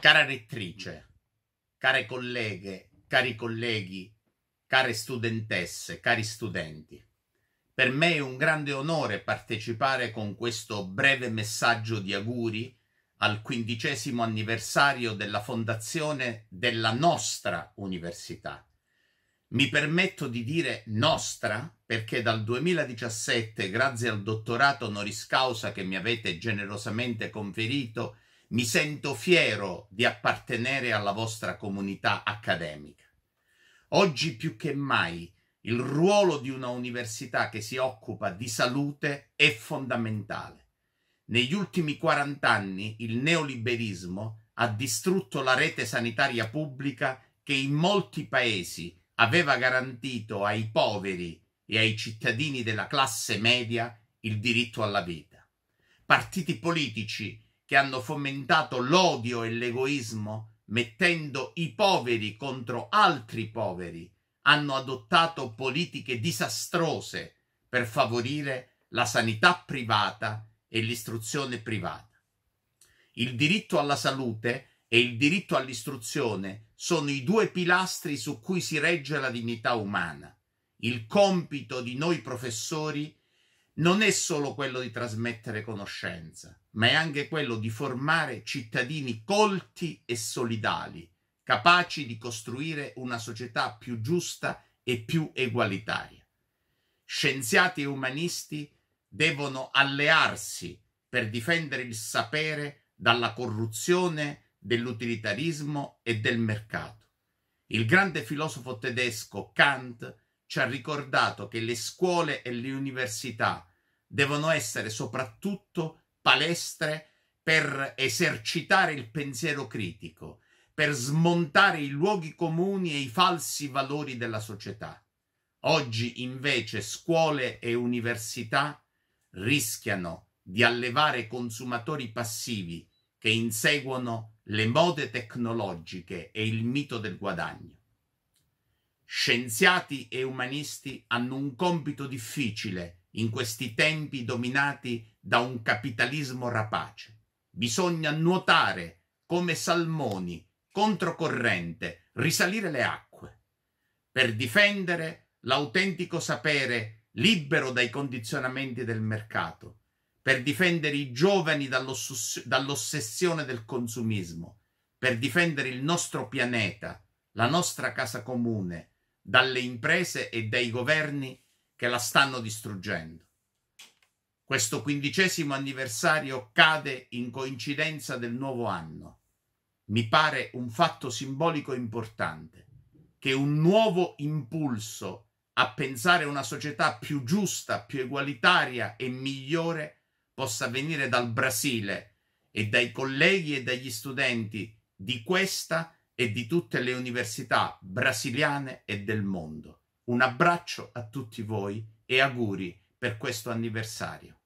Cara rettrice, care colleghe, cari colleghi, care studentesse, cari studenti, per me è un grande onore partecipare con questo breve messaggio di auguri al quindicesimo anniversario della fondazione della nostra università. Mi permetto di dire nostra perché dal 2017, grazie al dottorato honoris causa che mi avete generosamente conferito, mi sento fiero di appartenere alla vostra comunità accademica. Oggi più che mai il ruolo di una università che si occupa di salute è fondamentale. Negli ultimi 40 anni il neoliberismo ha distrutto la rete sanitaria pubblica che in molti paesi aveva garantito ai poveri e ai cittadini della classe media il diritto alla vita. Partiti politici che hanno fomentato l'odio e l'egoismo mettendo i poveri contro altri poveri, hanno adottato politiche disastrose per favorire la sanità privata e l'istruzione privata. Il diritto alla salute e il diritto all'istruzione sono i due pilastri su cui si regge la dignità umana. Il compito di noi professori non è solo quello di trasmettere conoscenza, ma è anche quello di formare cittadini colti e solidali, capaci di costruire una società più giusta e più egualitaria. Scienziati e umanisti devono allearsi per difendere il sapere dalla corruzione, dell'utilitarismo e del mercato. Il grande filosofo tedesco Kant ci ha ricordato che le scuole e le università devono essere soprattutto palestre per esercitare il pensiero critico, per smontare i luoghi comuni e i falsi valori della società. Oggi invece scuole e università rischiano di allevare consumatori passivi che inseguono le mode tecnologiche e il mito del guadagno. Scienziati e umanisti hanno un compito difficile in questi tempi dominati da un capitalismo rapace. Bisogna nuotare come salmoni, controcorrente, risalire le acque, per difendere l'autentico sapere libero dai condizionamenti del mercato, per difendere i giovani dall'ossessione del consumismo, per difendere il nostro pianeta, la nostra casa comune, dalle imprese e dai governi che la stanno distruggendo. Questo quindicesimo anniversario cade in coincidenza del nuovo anno. Mi pare un fatto simbolico importante, che un nuovo impulso a pensare una società più giusta, più egualitaria e migliore possa venire dal Brasile e dai colleghi e dagli studenti di questa e di tutte le università brasiliane e del mondo. Un abbraccio a tutti voi e auguri per questo anniversario.